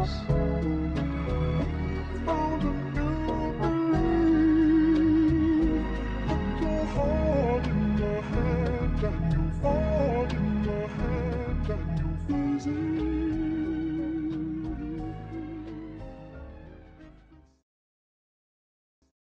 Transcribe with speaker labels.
Speaker 1: Jones.